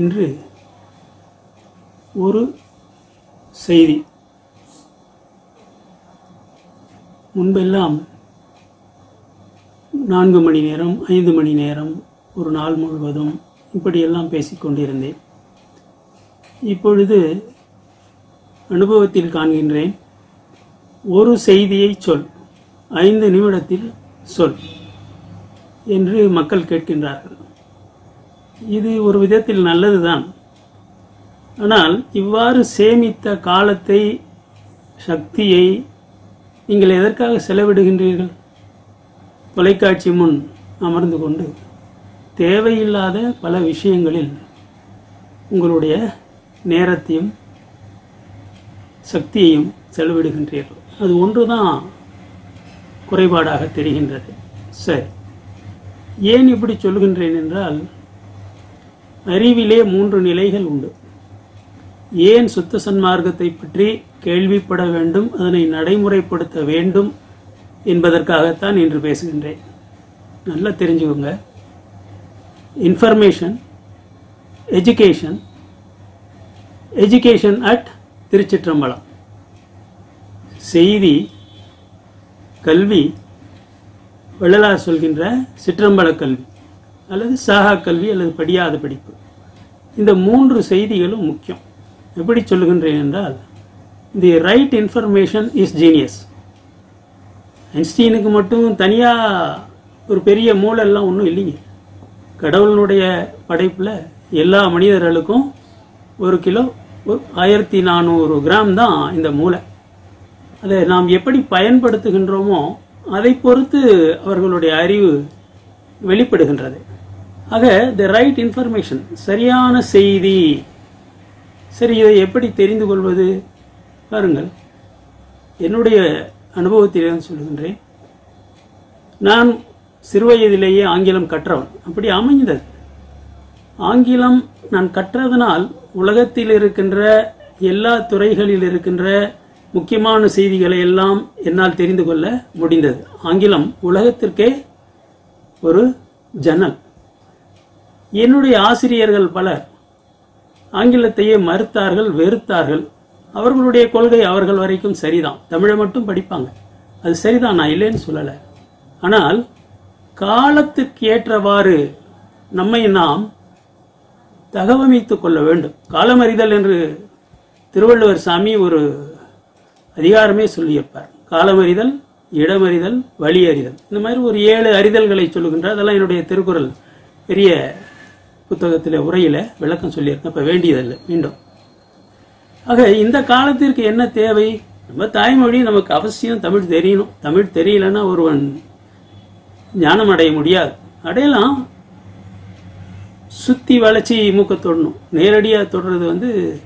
இன்று ஒரு செய்தி. முன்பெல்லாம் நான்கு மணி நேரம் ஐந்து மணி நேரம் ஒரு நாள் முழுவதும் இப்படியெல்லாம் பேசிக்கொண்டிருந்தேன் இப்பொழுது அனுபவத்தில் காண்கின்றேன். ஒரு செய்தியை சொல் ஐந்து நிமிடத்தில் சொல் என்று மக்கள் கேட்கின்றார்கள். இது ஒரு விதத்தில் நல்லதுதான். ஆனால் இவ்வாறு சேமித்த காலத்தை சக்தியை நீங்கள் எதற்காக செலவிடுகின்றீர்கள்? தொலைக்காட்சி முன் அமர்ந்து கொண்டு. தேவையில்லாத பல விஷயங்களில் உங்களுடைய நேரத்தையும் சக்தியையும் செலவிடுகின்றீர்கள். அது ஒன்று தான் குறைபாடாக தெரிகின்றது. சரி. ஏன் இப்படி சொல்கின்றேன் என்றால் அறிவிலே மூன்று நிலைகள் உண்டு. ஏன் சுத்த சன்மார்க்கத்தை பற்றி கேள்விப்பட வேண்டும் அதனை நடைமுறைப்படுத்த வேண்டும் என்பதற்காகத்தான் இன்று பேசுகின்றேன். நல்லா தெரிஞ்சுக்கோங்க. Information education education at Tiruchitrambalam. செய்தி கல்வி வள்ளலார் சொல்கின்ற சிற்றம்பல கல்வி. அல்லது சாகா கல்வி அல்லது படியாத படிப்பு. இந்த மூன்று செய்திகளும் முக்கியம். எப்படி சொல்லுகின்றேன் என்றால் the right information is genius ஐன்ஸ்டீனுக்கு மட்டும் தனியாக ஒரு பெரிய மூளைலாம் ஒன்றும் இல்லைங்க. கடவுளினுடைய படைப்பில் எல்லா மனிதர்களுக்கும் ஒரு கிலோ ஆயிரத்தி நானூறு கிராம் தான் இந்த மூளை. அதை நாம் எப்படி பயன்படுத்துகின்றோமோ அதை பொறுத்து அவர்களுடைய அறிவு வெளிப்படுகின்றது. ஆக த ரைட் இன்ஃபர்மேஷன் சரியான செய்தி. சரி இதை எப்படி தெரிந்து கொள்வது? பாருங்கள். என்னுடைய அனுபவத்திலே சொல்கின்றேன். நான் சிறுவயதிலேயே ஆங்கிலம் கற்றவன். அப்படி அமைந்தது. ஆங்கிலம் நான் கற்றதனால் உலகத்தில் இருக்கின்ற எல்லா துறைகளில் இருக்கின்ற முக்கியமான செய்திகளை எல்லாம் என்னால் தெரிந்து கொள்ள முடிந்தது. ஆங்கிலம் உலகத்திற்கே ஒரு ஜன்னல். என்னுடைய ஆசிரியர்கள் பலர் ஆங்கிலத்தையே மறுத்தார்கள் வெறுத்தார்கள். அவர்களுடைய கொள்கை அவர்கள் வரைக்கும் சரிதான். தமிழை மட்டும் படிப்பாங்க. அது சரிதான் நான் இல்லைன்னு சொல்லலை. ஆனால் காலத்துக்கு ஏற்றவாறு நம்மை நாம் தகவமைத்துக் கொள்ள வேண்டும். காலமறிதல் என்று திருவள்ளுவர் சாமி ஒரு அதிகாரமே சொல்லியிருப்பார். காலமறிதல் இடமறிதல் வழி அறிதல் இந்த மாதிரி ஒரு ஏழு அறிதல்களை சொல்லுகின்றார். அதெல்லாம் என்னுடைய திருக்குறள். பெரிய புத்தகத்தில் உரையில் விளக்கம் சொல்லியிருக்கேன். இப்போ வேண்டியதில்லை. மீண்டும். ஆக இந்த காலத்திற்கு என்ன தேவை? நம்ம தாய்மொழி நமக்கு அவசியம். தமிழ் தெரியணும். தமிழ் தெரியலன்னா ஒருவன் ஞானம் அடைய முடியாது. அடையலாம். சுத்தி வளைச்சி மூக்க தொடணும். நேரடியாக தொடுறது வந்து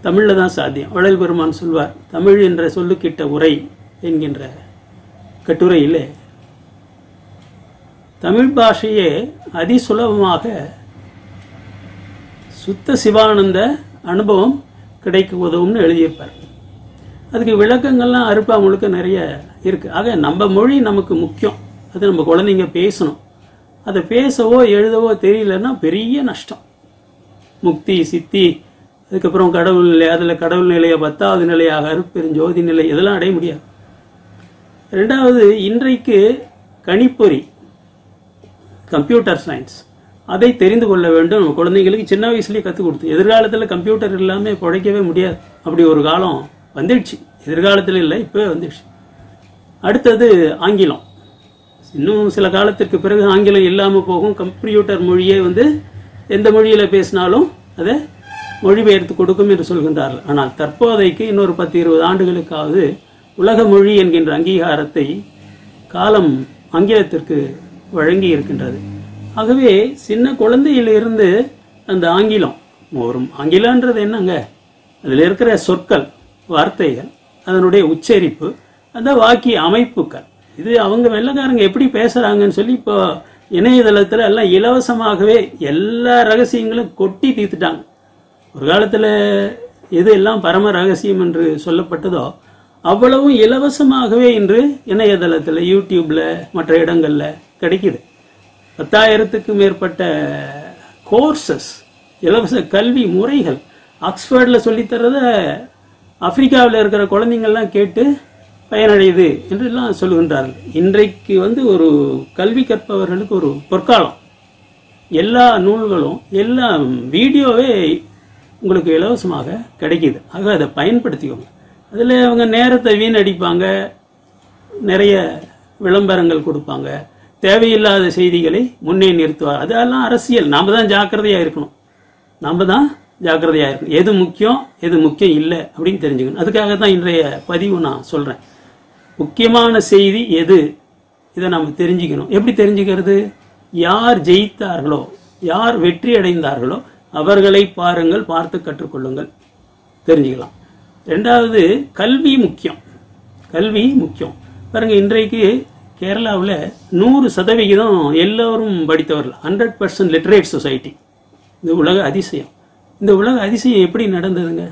தமிழில் தான் சாத்தியம். வளல் பெருமான் சொல்வார் தமிழ் என்ற சொல்லுக்கிட்ட உரை என்கின்ற கட்டுரையில் தமிழ் பாஷையே அதிசுலபமாக சுத்த சிவானந்த அனுபவம் கிடைக்க உதவும்னு எழுதியிருப்பார். அதுக்கு விளக்கங்கள்லாம் அருப்பா முழுக்க நிறைய இருக்குது ஆக நம்ம மொழி நமக்கு முக்கியம். அது நம்ம குழந்தைங்க பேசணும். அதை பேசவோ எழுதவோ தெரியலன்னா பெரிய நஷ்டம். முக்தி சித்தி அதுக்கப்புறம் கடவுள் நிலை அதில் கடவுள் நிலையை பத்தாவது நிலையாக அருப்பெருஞ்சோதி நிலை இதெல்லாம் அடைய முடியாது. ரெண்டாவது இன்றைக்கு கணிப்பொறி கம்ப்யூட்டர் சயின்ஸ் அதை தெரிந்து கொள்ள வேண்டும். நம்ம குழந்தைங்களுக்கு சின்ன வயசுலேயே கற்றுக் கொடுத்து எதிர்காலத்தில் கம்ப்யூட்டர் இல்லாமல் பிழைக்கவே முடியாது. அப்படி ஒரு காலம் வந்துடுச்சு. எதிர்காலத்தில் இல்லை இப்போவே வந்துடுச்சு. அடுத்தது ஆங்கிலம். இன்னும் சில காலத்திற்கு பிறகு ஆங்கிலம் இல்லாமல் போகும். கம்ப்யூட்டர் மொழியே வந்து எந்த மொழியில் பேசினாலும் அதை மொழிபெயர்த்து கொடுக்கும் என்று சொல்கின்றார்கள். ஆனால் தற்போதைக்கு இன்னொரு பத்து இருபது ஆண்டுகளுக்காவது உலக மொழி என்கின்ற அங்கீகாரத்தை காலம் ஆங்கிலத்திற்கு வழங்கி இருக்கின்றது. ஆகவே சின்ன குழந்தையிலிருந்து அந்த ஆங்கிலம் ஒரு ஆங்கிலன்றது என்னங்க? அதில் இருக்கிற சொற்கள் வார்த்தைகள் அதனுடைய உச்சரிப்பு அந்த வாக்கிய அமைப்புகள். இது அவங்க வெள்ளக்காரங்க எப்படி பேசுறாங்கன்னு சொல்லி இப்போ இணையதளத்தில் எல்லாம் இலவசமாகவே எல்லா ரகசியங்களும் கொட்டி தீர்த்துட்டாங்க. ஒரு காலத்தில் எது எல்லாம் பரம ரகசியம் என்று சொல்லப்பட்டதோ அவ்வளவும் இலவசமாகவே இன்று இணையதளத்தில் யூடியூப்ல மற்ற இடங்கள்ல கிடைக்குது. பத்தாயிரத்துக்கும் மேற்பட்ட கோர்சஸ் இலவச கல்வி முறைகள். ஆக்ஸ்போர்டில் சொல்லித்தரத ஆப்பிரிக்காவில் இருக்கிற குழந்தைங்கள்லாம் கேட்டு பயனடையுது என்றெல்லாம் சொல்லுகின்றார்கள். இன்றைக்கு வந்து ஒரு கல்வி கற்பவர்களுக்கு ஒரு பொற்காலம். எல்லா நூல்களும் எல்லா வீடியோவே உங்களுக்கு இலவசமாக கிடைக்கிது. ஆக அதை பயன்படுத்திக்கோங்க. அதில் அவங்க நேரத்தை வீணடிப்பாங்க. நிறைய விளம்பரங்கள் கொடுப்பாங்க. தேவையில்லாத செய்திகளை முன்னே நிறுத்துவார். அதெல்லாம் அரசியல். நாம் தான் ஜாக்கிரதையாக இருக்கணும். நாம தான் ஜாக்கிரதையாக இருக்கணும். எது முக்கியம் எது முக்கியம் இல்லை அப்படின்னு தெரிஞ்சுக்கணும். அதுக்காக தான் இன்றைய பதிவு நான் சொல்கிறேன் முக்கியமான செய்தி எது? இதை நம்ம தெரிஞ்சுக்கணும். எப்படி தெரிஞ்சுக்கிறது? யார் ஜெயித்தார்களோ யார் வெற்றி அடைந்தார்களோ அவர்களை பாருங்கள் பார்த்து கற்றுக்கொள்ளுங்கள். தெரிஞ்சுக்கலாம். ரெண்டாவது கல்வி முக்கியம். கல்வி முக்கியம். பாருங்கள் இன்றைக்கு கேரளாவில் நூறு சதவிகிதம் எல்லோரும் படித்தவர்கள் ஹண்ட்ரட் பர்சன்ட் லிட்ரேட் சொசைட்டி இந்த உலக அதிசயம். இந்த உலக அதிசயம் எப்படி நடந்ததுங்க?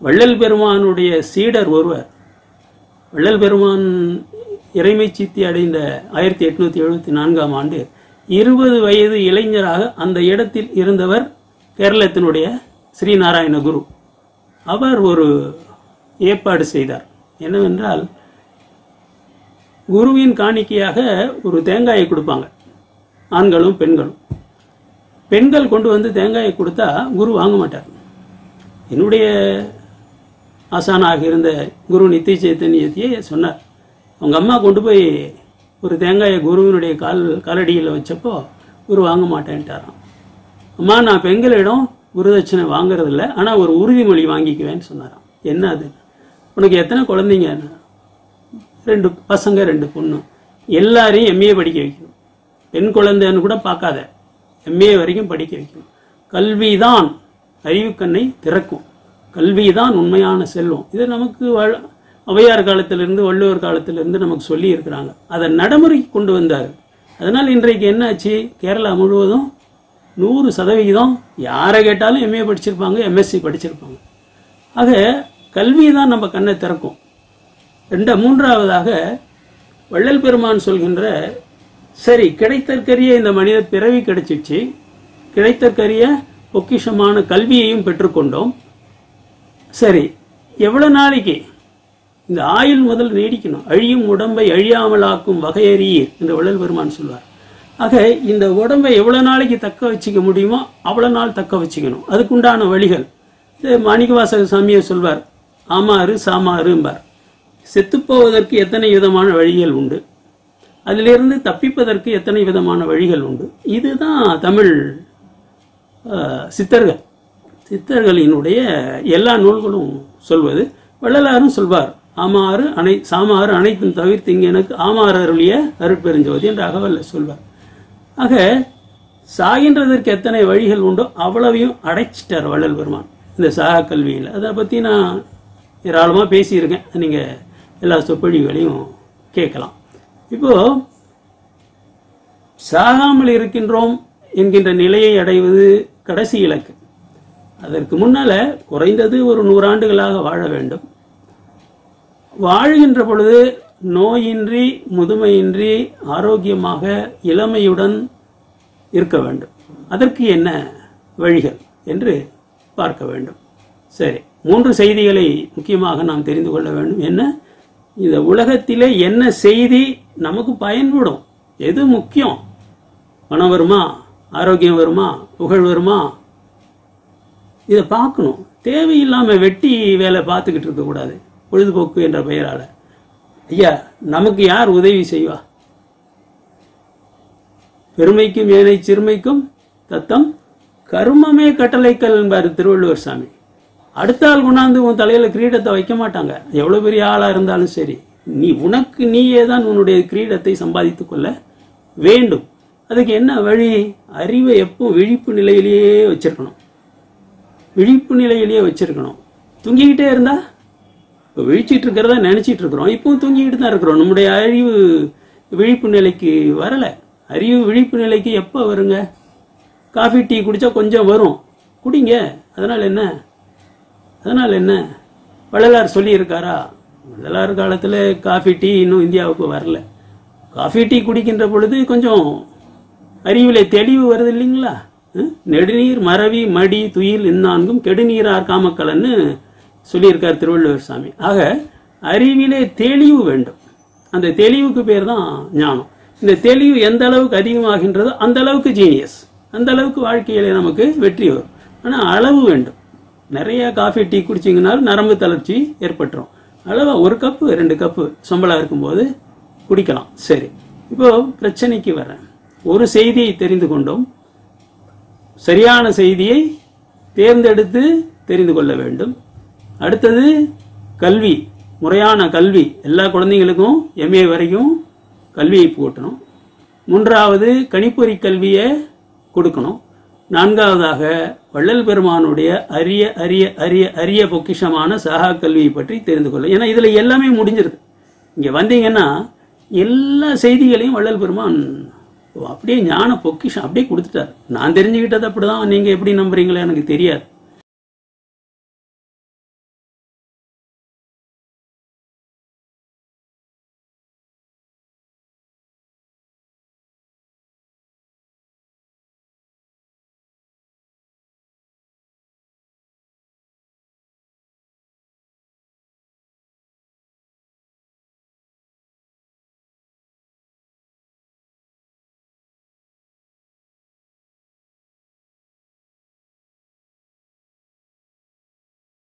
வள்ளல் பெருமானுடைய சீடர் ஒருவர் வள்ளல் பெருமான் இறைமை சித்தி அடைந்த ஆயிரத்தி எட்நூத்தி எழுபத்தி நான்காம் ஆண்டு இருபது வயது இளைஞராக அந்த இடத்தில் இருந்தவர் கேரளத்தினுடைய ஸ்ரீநாராயண குரு. அவர் ஒரு ஏற்பாடு செய்தார். என்னவென்றால் குருவின் காணிக்கையாக ஒரு தேங்காயை கொடுப்பாங்க. ஆண்களும் பெண்களும். பெண்கள் கொண்டு வந்து தேங்காயை கொடுத்தா குரு வாங்க மாட்டார். என்னுடைய ஆசானாக இருந்த குரு நித்திய சைத்தன்யத்தையே சொன்னார். அவங்க அம்மா கொண்டு போய் ஒரு தேங்காயை குருவினுடைய கால் காலடியில் வச்சப்போ குரு வாங்க மாட்டேன்ட்டாராம். அம்மா நான் பெண்களிடம் குருதட்சணை வாங்குறதில்ல ஆனால் ஒரு உறுதிமொழி வாங்கிக்குவேன்னு சொன்னாராம். என்ன அது? உனக்கு எத்தனை குழந்தைங்க? ரெண்டு பசங்க ரெண்டு பொண்ணு. எல்லாரையும் எம்ஏ படிக்க வைக்கணும். பெண் குழந்தைன்னு கூட பார்க்காத. எம்ஏ வரைக்கும் படிக்க வைக்கணும். கல்விதான் அறிவுக்கண்ணை திறக்கும். கல்வி தான் உண்மையான செல்வம். இது நமக்கு ஔவையார் காலத்திலிருந்து வள்ளுவர் காலத்திலிருந்து நமக்கு சொல்லி இருக்கிறாங்க. அதை நடைமுறைக்கு கொண்டு வந்தார். அதனால் இன்றைக்கு என்ன ஆச்சு கேரளா முழுவதும் நூறு சதவிகிதம் யாரை கேட்டாலும் எம்ஏ படிச்சிருப்பாங்க எம்எஸ்சி படிச்சிருப்பாங்க. ஆக கல்வி தான் நம்ம கண்ணை திறக்கும். ரெண்ட மூன்றாவதாக வள்ளல் பெருமான் சொல்கின்ற சரி கிடைத்தற்கரிய இந்த மனித பிறவி கிடைச்சிச்சு. கிடைத்தற்கரிய பொக்கிஷமான கல்வியையும் பெற்றுக்கொண்டோம். சரி எவ்வளோ நாளைக்கு? இந்த ஆயுள் முதல் நீடிக்கணும். அழியும் உடம்பை அழியாமலாக்கும் வகையறியீர் என்று வள்ளல் பெருமான் சொல்வார். ஆக இந்த உடம்பை எவ்வளோ நாளைக்கு தக்க வச்சுக்க முடியுமோ அவ்வளோ நாள் தக்க வச்சுக்கணும். அதுக்குண்டான வழிகள். இது மாணிக்கவாசக சாமியை சொல்வார். ஆமாறு சாமாறும்பார். செத்துப்போவதற்கு எத்தனை விதமான வழிகள் உண்டு? அதிலிருந்து தப்பிப்பதற்கு எத்தனை விதமான வழிகள் உண்டு? இதுதான் தமிழ் சித்தர்கள். சித்தர்களினுடைய எல்லா நூல்களும் சொல்வது. வள்ளலாரும் சொல்வார் ஆமாறு அனை சாமாறு அனைத்தும் தவிர்த்து இங்கே எனக்கு ஆமாறு அருளிய அருட்பெருஞ்சோதி என்று அகவல்ல சொல்வார். ஆக சாகின்றதற்கு எத்தனை வழிகள் உண்டோ அவ்வளவையும் அடைச்சிட்டார் வள்ளல் பெருமான். இந்த சாக கல்வியில். அதை பற்றி நான் ஏராளமாக பேசியிருக்கேன். நீங்கள் எல்லா சொற்பொழிவுகளையும் கேட்கலாம். இப்போ சாகாமல் இருக்கின்றோம் என்கின்ற நிலையை அடைவது கடைசி இலக்கு. அதற்கு முன்னால குறைந்தது ஒரு நூறாண்டுகளாக வாழ வேண்டும். வாழ்கின்ற பொழுது நோயின்றி முதுமையின்றி ஆரோக்கியமாக இளமையுடன் இருக்க வேண்டும். அதற்கு என்ன வழிகள் என்று பார்க்க வேண்டும். சரி மூன்று செய்திகளை முக்கியமாக நாம் தெரிந்து கொள்ள வேண்டும். என்ன? இந்த உலகத்திலே என்ன செய்தி நமக்கு பயன்படும்? எது முக்கியம்? பணம் வருமா? ஆரோக்கியம் வருமா? புகழ் வருமா? இதை பார்க்கணும். தேவையில்லாம வெட்டி வேலை பார்த்துக்கிட்டு இருக்கக்கூடாது பொழுதுபோக்கு என்ற பெயரால. ஐயா நமக்கு யார் உதவி செய்வா? பெருமைக்கும் ஏனை சிறுமைக்கும் தத்தம் கருமமே கட்டளைக்கல் என்பார் திருவள்ளுவர் சாமி. அடுத்த ஆள் கொண்டாந்து உன் தலையில கிரீடத்தை வைக்க மாட்டாங்க. எவ்வளவு பெரிய ஆளா இருந்தாலும் சரி. நீ உனக்கு நீயே தான் உன்னுடைய கிரீடத்தை சம்பாதித்துக் கொள்ள வேண்டும். அதுக்கு என்ன வழி? அறிவை எப்போ விழிப்பு நிலையிலேயே வச்சிருக்கணும். விழிப்பு நிலையிலேயே வச்சிருக்கணும். தூங்கிக்கிட்டே இருந்தா? இப்போ விழிச்சிட்டு இருக்கிறதா நினைச்சிட்டு இருக்கிறோம். இப்பவும் தூங்கிக்கிட்டு தான் இருக்கிறோம். நம்முடைய அறிவு விழிப்பு நிலைக்கு வரல. அறிவு விழிப்பு நிலைக்கு எப்போ வருங்க? காஃபி டீ குடிச்சா கொஞ்சம் வரும். குடிங்க. அதனால என்ன? அதனால் என்ன? வள்ளலார் சொல்லியிருக்காரா? வள்ளலார் காலத்தில் காஃபி டீ இன்னும் இந்தியாவுக்கு வரல. காஃபி டீ குடிக்கின்ற பொழுது கொஞ்சம் அறிவிலே தெளிவு வருது இல்லைங்களா? ம்? நெடுநீர் மறவி மடி துயில் இந்நான்கும் கெடுநீரார் காமக்கலன்னு சொல்லியிருக்கார் திருவள்ளுவர் சாமி. ஆக அறிவிலே தெளிவு வேண்டும். அந்த தெளிவுக்கு பேர் தான் ஞானம். இந்த தெளிவு எந்த அளவுக்கு அதிகமாகின்றதோ அந்த அளவுக்கு ஜீனியஸ் அந்த அளவுக்கு வாழ்க்கையிலே நமக்கு வெற்றி வரும். ஆனால் அளவு வேண்டும். நிறைய காஃபி டீ குடிச்சிங்கனாலும் நரம்பு தளர்ச்சி ஏற்பட்டுரும். அளவாக ஒரு கப்பு ரெண்டு கப்பு சம்பளம் இருக்கும்போது குடிக்கலாம். சரி. இப்போ பிரச்சனைக்கு வரேன். ஒரு செய்தியை தெரிந்து கொண்டோம். சரியான செய்தியை தேர்ந்தெடுத்து தெரிந்து கொள்ள வேண்டும். அடுத்தது கல்வி. முறையான கல்வி. எல்லா குழந்தைங்களுக்கும் எம்ஏ வரைக்கும் கல்வியை போட்டணும் மூன்றாவது கணிப்பொறி கல்வியை கொடுக்கணும். நான்காவதாக வள்ளல் பெருமானுடைய அரிய அரிய அரிய அரிய பொக்கிஷமான சகா கல்வியை பற்றி தெரிந்து கொள்ள. ஏன்னா இதில் எல்லாமே முடிஞ்சிருக்கு. இங்கே வந்தீங்கன்னா எல்லா செய்திகளையும் வள்ளல் பெருமான் அப்படியே ஞான பொக்கிஷம் அப்படியே கொடுத்துட்டார். நான் தெரிஞ்சுக்கிட்டது அப்படிதான். நீங்கள் எப்படி நம்புறீங்களே எனக்கு தெரியாது.